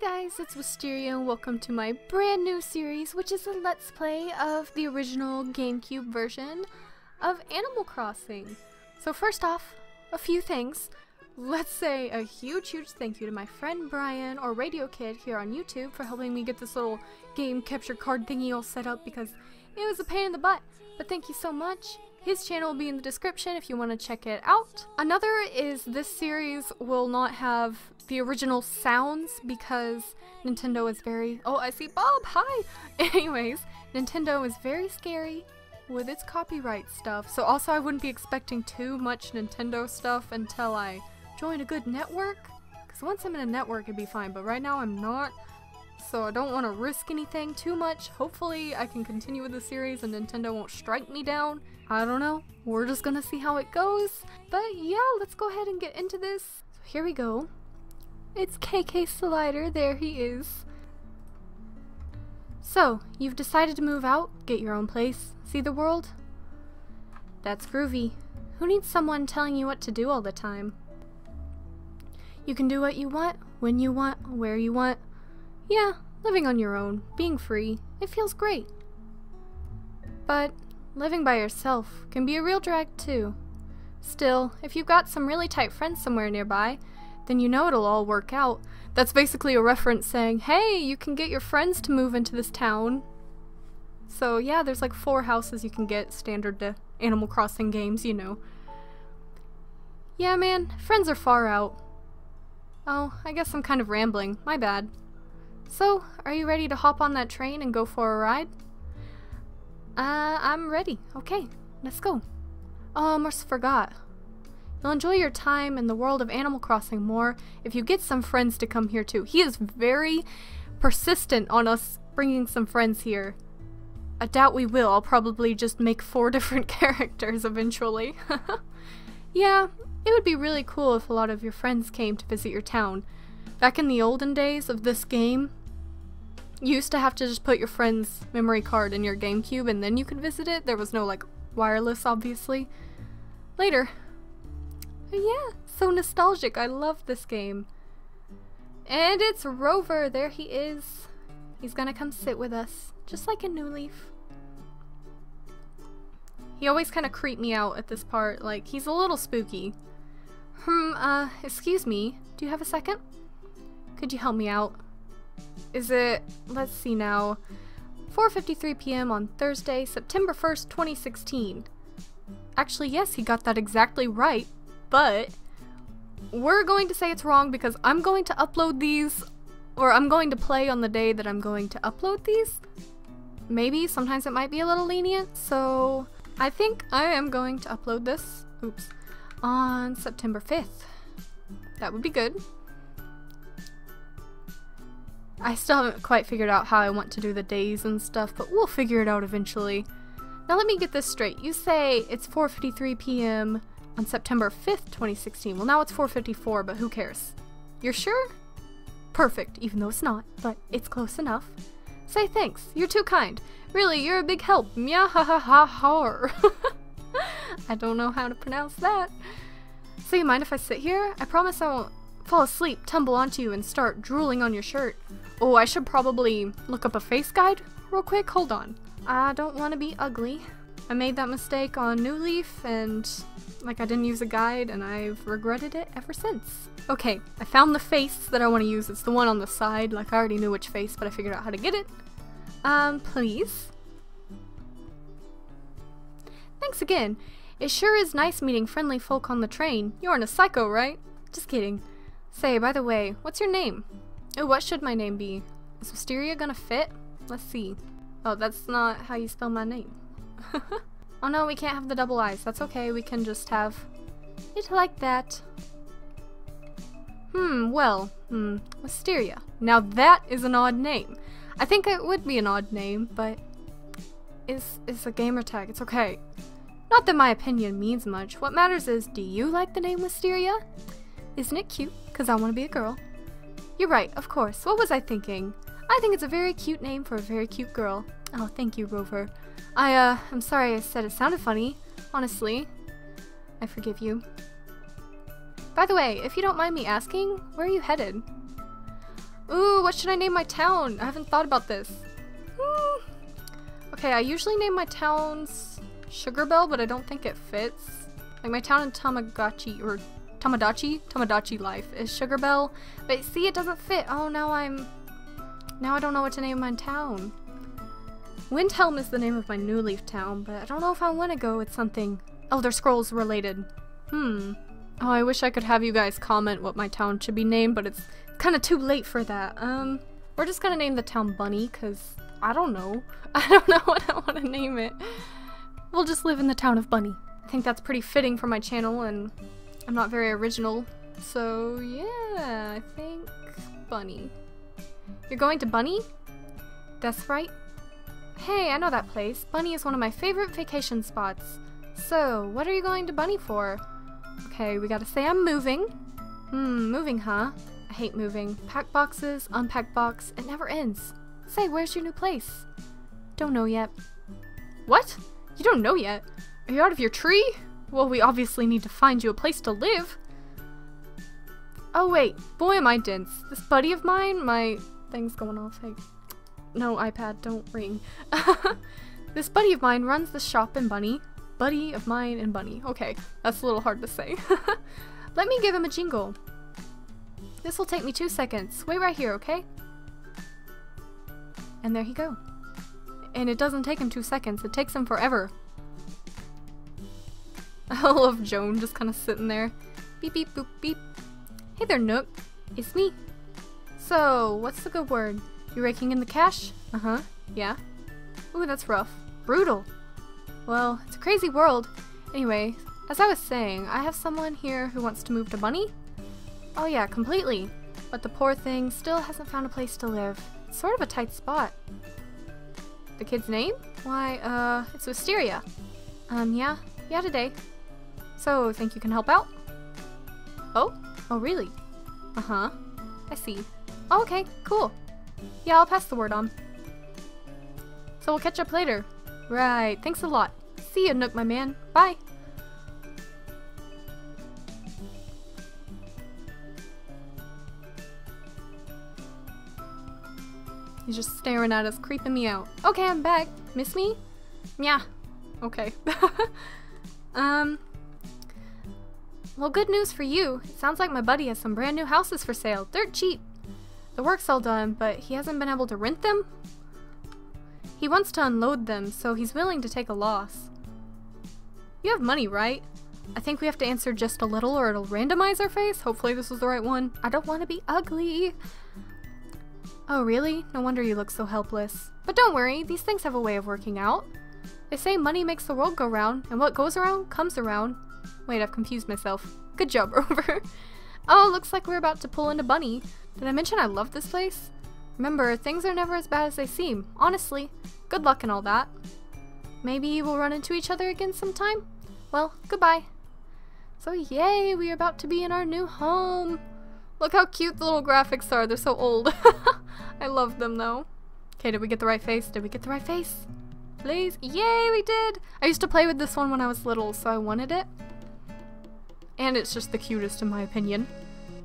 Hey guys, it's Wisteria and welcome to my brand new series, which is a let's play of the original GameCube version of Animal Crossing. So first off, a few things. Let's say a huge, huge thank you to my friend Brian or Radio Kid here on YouTube for helping me get this little game capture card thingy all set up because it was a pain in the butt. But thank you so much. His channel will be in the description if you want to check it out. Another is this series will not have the original sounds because Nintendo is very- oh I see Bob, hi! Anyways, Nintendo is very scary with its copyright stuff, so also I wouldn't be expecting too much Nintendo stuff until I join a good network, because once I'm in a network it'd be fine, but right now I'm not, so I don't want to risk anything too much. Hopefully I can continue with the series and Nintendo won't strike me down. I don't know. We're just gonna see how it goes. But yeah, let's go ahead and get into this. So here we go. It's KK Slider, there he is. So, you've decided to move out, get your own place, see the world? That's groovy. Who needs someone telling you what to do all the time? You can do what you want, when you want, where you want. Yeah, living on your own, being free, it feels great. But living by yourself can be a real drag too. Still, if you've got some really tight friends somewhere nearby, then you know it'll all work out. That's basically a reference saying, hey, you can get your friends to move into this town. So yeah, there's like four houses you can get standard to Animal Crossing games, you know. Yeah, man, friends are far out. Oh, I guess I'm kind of rambling. My bad. So, are you ready to hop on that train and go for a ride? Uh, I'm ready. Okay, let's go. Oh, almost forgot. You'll enjoy your time in the world of Animal Crossing more if you get some friends to come here too. He is very persistent on us bringing some friends here. I doubt we will. I'll probably just make four different characters eventually. yeah, it would be really cool if a lot of your friends came to visit your town. Back in the olden days of this game, you used to have to just put your friend's memory card in your GameCube and then you could visit it. There was no like wireless, obviously. Later, yeah, so nostalgic. I love this game. And it's Rover. There he is. He's gonna come sit with us, just like a new leaf. He always kind of creeped me out at this part. Like, he's a little spooky. Hmm, uh, excuse me. Do you have a second? Could you help me out? Is it, let's see now, 4.53 p.m. on Thursday, September 1st, 2016. Actually, yes, he got that exactly right but we're going to say it's wrong because I'm going to upload these, or I'm going to play on the day that I'm going to upload these. Maybe, sometimes it might be a little lenient, so I think I am going to upload this, oops, on September 5th. That would be good. I still haven't quite figured out how I want to do the days and stuff, but we'll figure it out eventually. Now let me get this straight. You say it's 4.53 p.m on September 5th, 2016. Well, now it's 4.54, but who cares? You're sure? Perfect, even though it's not, but it's close enough. Say thanks, you're too kind. Really, you're a big help. Mya ha ha ha har. I don't know how to pronounce that. So you mind if I sit here? I promise I won't fall asleep, tumble onto you, and start drooling on your shirt. Oh, I should probably look up a face guide real quick. Hold on. I don't want to be ugly. I made that mistake on New Leaf, and like I didn't use a guide and I've regretted it ever since. Okay, I found the face that I want to use. It's the one on the side. Like I already knew which face, but I figured out how to get it. Um, please. Thanks again. It sure is nice meeting friendly folk on the train. You aren't a psycho, right? Just kidding. Say, by the way, what's your name? Oh, what should my name be? Is Wisteria gonna fit? Let's see. Oh, that's not how you spell my name. Oh no, we can't have the double eyes. That's okay, we can just have it like that. Hmm, well, hmm, Wisteria. Now that is an odd name. I think it would be an odd name, but it's, is a gamer tag. It's okay. Not that my opinion means much. What matters is, do you like the name Wisteria? Isn't it cute? Because I want to be a girl. You're right, of course. What was I thinking? I think it's a very cute name for a very cute girl. Oh, thank you, Rover. I, uh, I'm sorry I said it sounded funny. Honestly. I forgive you. By the way, if you don't mind me asking, where are you headed? Ooh, what should I name my town? I haven't thought about this. Hmm. Okay, I usually name my towns Sugarbell, but I don't think it fits. Like my town in Tamagotchi, or Tomodachi? Tomodachi Life is Sugarbell. But see, it doesn't fit. Oh, now I'm... Now I don't know what to name my town. Windhelm is the name of my New Leaf town, but I don't know if I want to go with something Elder Scrolls related. Hmm. Oh, I wish I could have you guys comment what my town should be named, but it's kind of too late for that. Um, we're just gonna name the town Bunny, because I don't know. I don't know what I want to name it. We'll just live in the town of Bunny. I think that's pretty fitting for my channel, and I'm not very original. So, yeah, I think Bunny. You're going to Bunny? That's right. Hey, I know that place. Bunny is one of my favorite vacation spots. So, what are you going to Bunny for? Okay, we gotta say I'm moving. Hmm, moving, huh? I hate moving. Pack boxes, unpack box, it never ends. Say, where's your new place? Don't know yet. What? You don't know yet? Are you out of your tree? Well, we obviously need to find you a place to live. Oh wait, boy am I dense. This buddy of mine, my thing's going off. Hey, no iPad, don't ring. this buddy of mine runs the shop in Bunny. Buddy of mine and Bunny. Okay, that's a little hard to say. Let me give him a jingle. This will take me two seconds. Wait right here, okay? And there he go. And it doesn't take him two seconds, it takes him forever. I love Joan just kind of sitting there. Beep beep boop beep. Hey there, Nook. It's me. So, what's the good word? You raking in the cash? Uh-huh. Yeah. Ooh, that's rough. Brutal. Well, it's a crazy world. Anyway, as I was saying, I have someone here who wants to move to Bunny. Oh yeah, completely. But the poor thing still hasn't found a place to live. It's sort of a tight spot. The kid's name? Why, uh, it's Wisteria. Um, yeah. Yeah, today. So, think you can help out? Oh? Oh, really? Uh-huh. I see. Oh, okay, cool. Yeah, I'll pass the word on. So we'll catch up later. Right, thanks a lot. See you, Nook, my man. Bye. He's just staring at us, creeping me out. Okay, I'm back. Miss me? Yeah. Okay. um, well, good news for you. It sounds like my buddy has some brand new houses for sale. Dirt cheap. The work's all done, but he hasn't been able to rent them? He wants to unload them, so he's willing to take a loss. You have money, right? I think we have to answer just a little or it'll randomize our face. Hopefully this is the right one. I don't want to be ugly. Oh, really? No wonder you look so helpless. But don't worry, these things have a way of working out. They say money makes the world go round, and what goes around comes around. Wait, I've confused myself. Good job, Rover. Oh, looks like we're about to pull into Bunny. Did I mention I love this place? Remember, things are never as bad as they seem, honestly. Good luck and all that. Maybe we'll run into each other again sometime? Well, goodbye. So yay, we are about to be in our new home. Look how cute the little graphics are, they're so old. I love them though. Okay, did we get the right face? Did we get the right face? Please? Yay, we did! I used to play with this one when I was little, so I wanted it. And it's just the cutest in my opinion.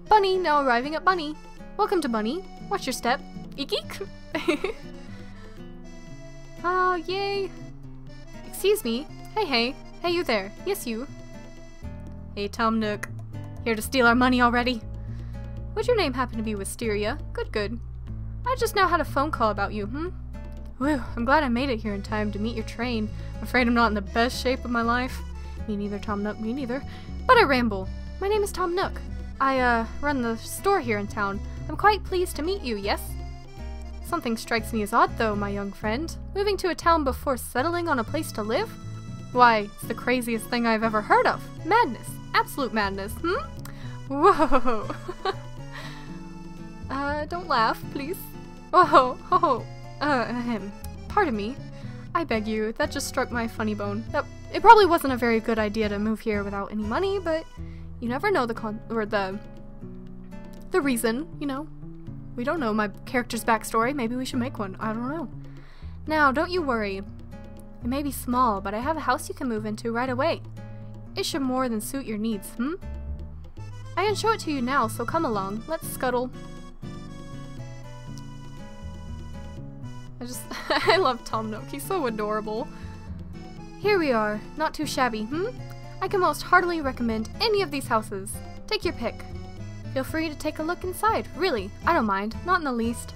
Bunny, now arriving at Bunny. Welcome to Bunny. Watch your step. Eek eek! oh, yay! Excuse me. Hey, hey. Hey, you there. Yes, you. Hey, Tom Nook. Here to steal our money already? Would your name happen to be Wisteria? Good, good. I just now had a phone call about you, hmm? Whew, I'm glad I made it here in time to meet your train. Afraid I'm not in the best shape of my life. Me neither, Tom Nook, me neither. But I ramble. My name is Tom Nook. I, uh, run the store here in town. I'm quite pleased to meet you, yes? Something strikes me as odd, though, my young friend. Moving to a town before settling on a place to live? Why, it's the craziest thing I've ever heard of. Madness. Absolute madness, hmm? Whoa. uh, don't laugh, please. Whoa, oh, uh, ahem. Pardon me. I beg you, that just struck my funny bone. That, it probably wasn't a very good idea to move here without any money, but you never know the con or the the reason, you know. We don't know my character's backstory. Maybe we should make one. I don't know. Now, don't you worry. It may be small, but I have a house you can move into right away. It should more than suit your needs, hmm? I can show it to you now, so come along. Let's scuttle. I just- I love Tom Nook. He's so adorable. Here we are. Not too shabby, hmm? I can most heartily recommend any of these houses. Take your pick. Feel free to take a look inside. Really, I don't mind. Not in the least.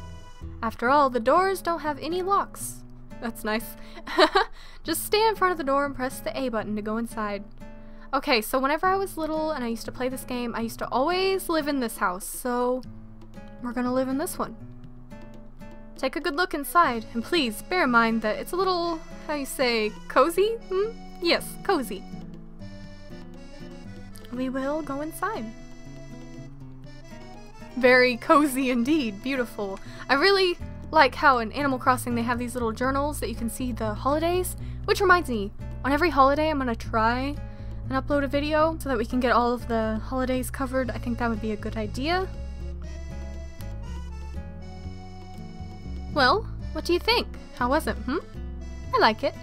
After all, the doors don't have any locks. That's nice. Just stand in front of the door and press the A button to go inside. Okay, so whenever I was little and I used to play this game, I used to always live in this house, so we're gonna live in this one. Take a good look inside, and please bear in mind that it's a little, how you say, cozy? Hmm? Yes, cozy. We will go inside. Very cozy indeed, beautiful. I really like how in Animal Crossing they have these little journals that you can see the holidays, which reminds me, on every holiday I'm gonna try and upload a video so that we can get all of the holidays covered. I think that would be a good idea. Well, what do you think? How was it, hmm? I like it.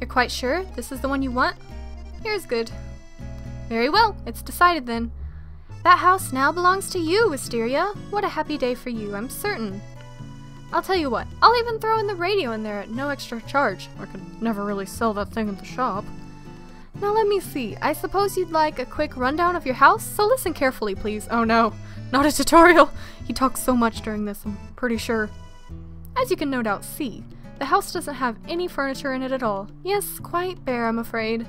You're quite sure this is the one you want? Here's good. Very well, it's decided then. That house now belongs to you, Wisteria. What a happy day for you, I'm certain. I'll tell you what, I'll even throw in the radio in there at no extra charge. I could never really sell that thing at the shop. Now let me see, I suppose you'd like a quick rundown of your house, so listen carefully please. Oh no, not a tutorial! He talks so much during this, I'm pretty sure. As you can no doubt see, the house doesn't have any furniture in it at all. Yes, quite bare I'm afraid.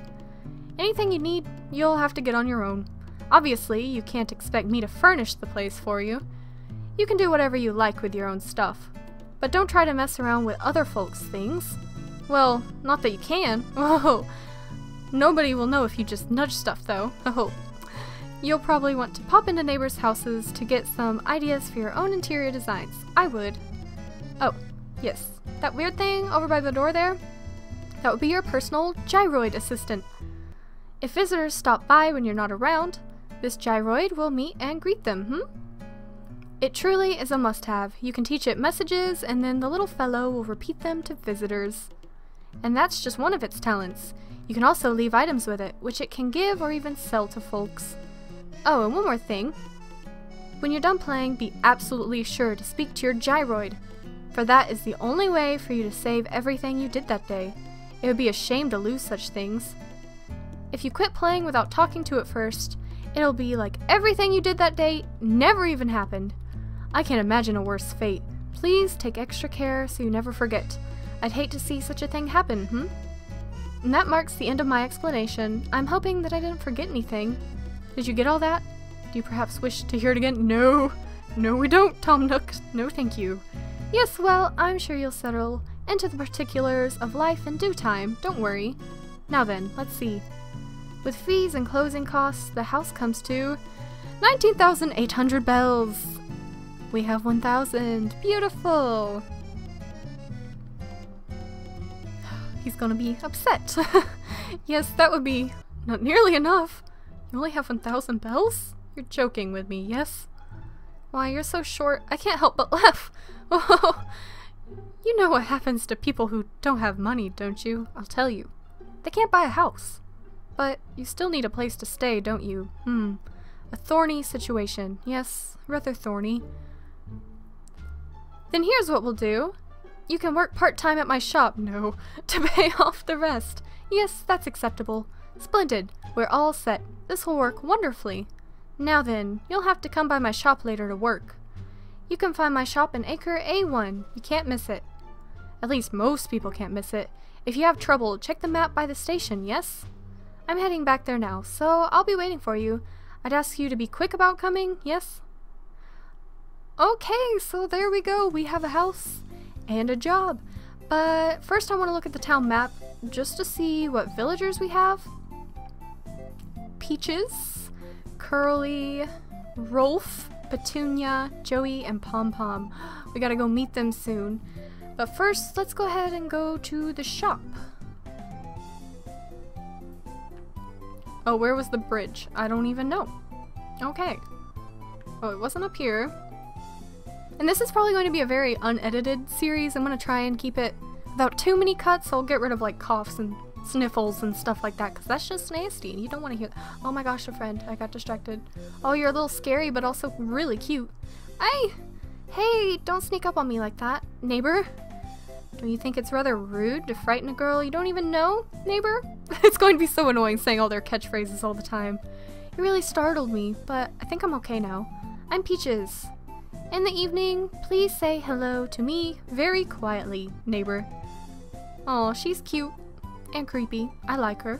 Anything you need, you'll have to get on your own. Obviously, you can't expect me to furnish the place for you. You can do whatever you like with your own stuff. But don't try to mess around with other folks' things. Well, not that you can. Oh, nobody will know if you just nudge stuff though. Oh. You'll probably want to pop into neighbors' houses to get some ideas for your own interior designs. I would. Oh, yes. That weird thing over by the door there? That would be your personal gyroid assistant. If visitors stop by when you're not around, this gyroid will meet and greet them, hmm? It truly is a must-have. You can teach it messages, and then the little fellow will repeat them to visitors. And that's just one of its talents. You can also leave items with it, which it can give or even sell to folks. Oh, and one more thing. When you're done playing, be absolutely sure to speak to your gyroid, for that is the only way for you to save everything you did that day. It would be a shame to lose such things. If you quit playing without talking to it first, it'll be like everything you did that day never even happened. I can't imagine a worse fate. Please take extra care so you never forget. I'd hate to see such a thing happen, hmm? And that marks the end of my explanation. I'm hoping that I didn't forget anything. Did you get all that? Do you perhaps wish to hear it again? No! No, we don't, Tom Nook. No, thank you. Yes, well, I'm sure you'll settle into the particulars of life in due time. Don't worry. Now then, let's see. With fees and closing costs, the house comes to 19,800 bells. We have 1,000. Beautiful. He's gonna be upset. yes, that would be not nearly enough. You only have 1,000 bells? You're joking with me, yes? Why, you're so short, I can't help but laugh. Oh, you know what happens to people who don't have money, don't you? I'll tell you. They can't buy a house. But you still need a place to stay, don't you? Hmm. A thorny situation. Yes, rather thorny. Then here's what we'll do. You can work part-time at my shop, no, to pay off the rest. Yes, that's acceptable. Splendid. We're all set. This will work wonderfully. Now then, you'll have to come by my shop later to work. You can find my shop in Acre A1. You can't miss it. At least most people can't miss it. If you have trouble, check the map by the station, yes? I'm heading back there now, so I'll be waiting for you. I'd ask you to be quick about coming, yes? Okay, so there we go. We have a house and a job. But first I want to look at the town map just to see what villagers we have. Peaches, Curly, Rolf, Petunia, Joey, and Pom Pom. We gotta go meet them soon. But first, let's go ahead and go to the shop. Oh, where was the bridge? I don't even know. Okay. Oh, it wasn't up here. And this is probably going to be a very unedited series. I'm going to try and keep it without too many cuts. I'll get rid of like coughs and sniffles and stuff like that because that's just nasty and you don't want to hear Oh my gosh, a friend. I got distracted. Oh, you're a little scary but also really cute. Hey! Hey, don't sneak up on me like that, neighbor. Don't you think it's rather rude to frighten a girl you don't even know, neighbor? it's going to be so annoying saying all their catchphrases all the time. It really startled me, but I think I'm okay now. I'm Peaches. In the evening, please say hello to me very quietly, neighbor. Oh, she's cute and creepy. I like her.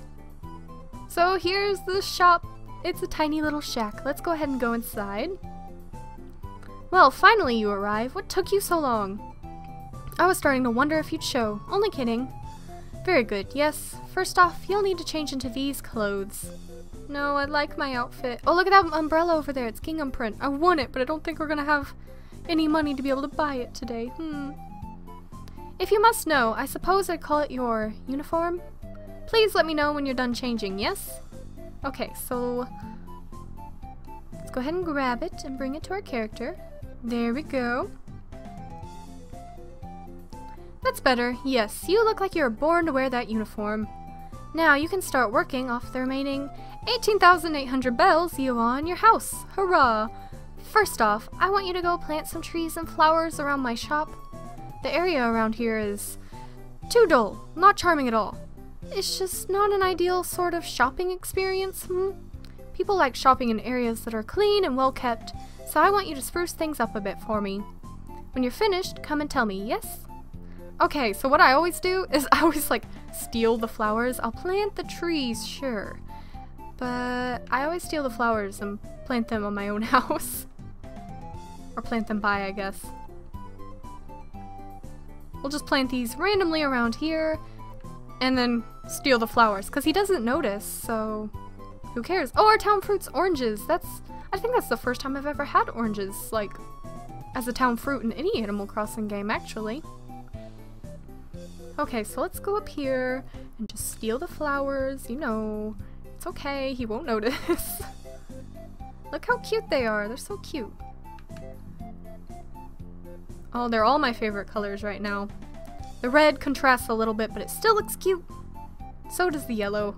So here's the shop. It's a tiny little shack. Let's go ahead and go inside. Well, finally you arrive. What took you so long? I was starting to wonder if you'd show. Only kidding. Very good, yes. First off, you'll need to change into these clothes. No, I like my outfit. Oh, look at that umbrella over there. It's gingham print. I want it, but I don't think we're gonna have any money to be able to buy it today. Hmm. If you must know, I suppose I'd call it your uniform? Please let me know when you're done changing, yes? Okay, so... Let's go ahead and grab it and bring it to our character. There we go. That's better. Yes, you look like you were born to wear that uniform. Now you can start working off the remaining 18,800 bells you owe on your house. Hurrah! First off, I want you to go plant some trees and flowers around my shop. The area around here is too dull, not charming at all. It's just not an ideal sort of shopping experience. Hmm? People like shopping in areas that are clean and well kept, so I want you to spruce things up a bit for me. When you're finished, come and tell me, yes? Okay, so what I always do is I always like steal the flowers. I'll plant the trees, sure. But I always steal the flowers and plant them on my own house. or plant them by, I guess. We'll just plant these randomly around here and then steal the flowers because he doesn't notice, so who cares? Oh, our town fruit's oranges. That's, I think that's the first time I've ever had oranges, like, as a town fruit in any Animal Crossing game, actually. Okay, so let's go up here and just steal the flowers, you know. It's okay, he won't notice. Look how cute they are, they're so cute. Oh, they're all my favorite colors right now. The red contrasts a little bit, but it still looks cute. So does the yellow.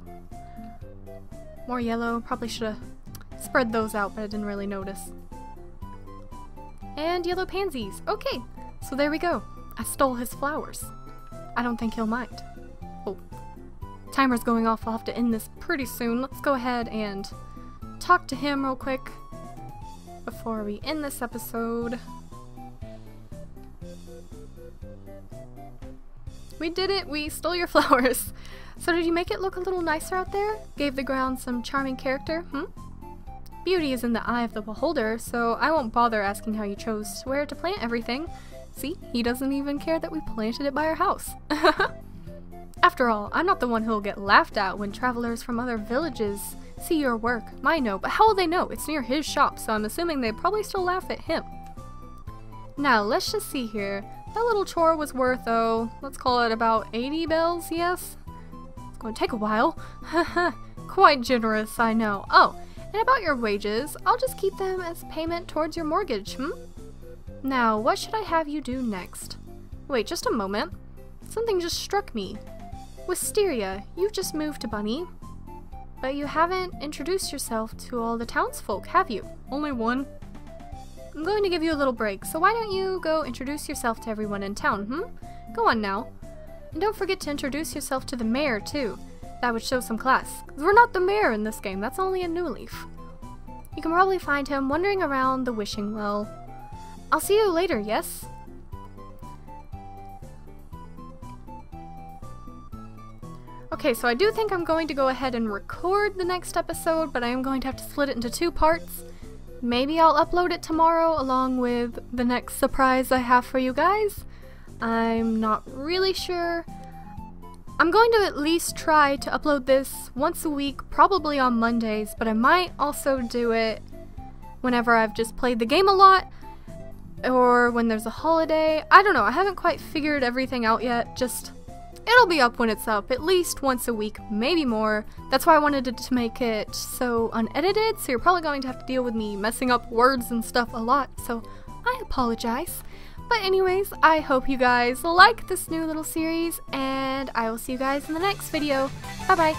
More yellow. Probably should have spread those out, but I didn't really notice. And yellow pansies. Okay, so there we go. I stole his flowers. I don't think he'll mind. Oh, timer's going off. I'll have to end this pretty soon. Let's go ahead and talk to him real quick before we end this episode. We did it! We stole your flowers! So did you make it look a little nicer out there? Gave the ground some charming character, hmm? Beauty is in the eye of the beholder, so I won't bother asking how you chose where to plant everything. See, he doesn't even care that we planted it by our house. After all, I'm not the one who'll get laughed at when travelers from other villages see your work. Mine know, but how will they know? It's near his shop, so I'm assuming they probably still laugh at him. Now, let's just see here. That little chore was worth, oh, let's call it about 80 bells, yes? It's going to take a while. Quite generous, I know. Oh, and about your wages, I'll just keep them as payment towards your mortgage, hmm? Now, what should I have you do next? Wait, just a moment. Something just struck me. Wisteria, you've just moved to Bunny. But you haven't introduced yourself to all the townsfolk, have you? Only one. I'm going to give you a little break, so why don't you go introduce yourself to everyone in town, hmm? Go on now. And don't forget to introduce yourself to the mayor, too. That would show some class. We're not the mayor in this game, that's only a new leaf. You can probably find him wandering around the wishing well. I'll see you later, yes? Okay, so I do think I'm going to go ahead and record the next episode, but I am going to have to split it into two parts. Maybe I'll upload it tomorrow along with the next surprise I have for you guys. I'm not really sure. I'm going to at least try to upload this once a week, probably on Mondays, but I might also do it whenever I've just played the game a lot or when there's a holiday. I don't know, I haven't quite figured everything out yet, just It'll be up when it's up, at least once a week, maybe more. That's why I wanted to make it so unedited, so you're probably going to have to deal with me messing up words and stuff a lot, so I apologize. But anyways, I hope you guys like this new little series, and I will see you guys in the next video. Bye bye!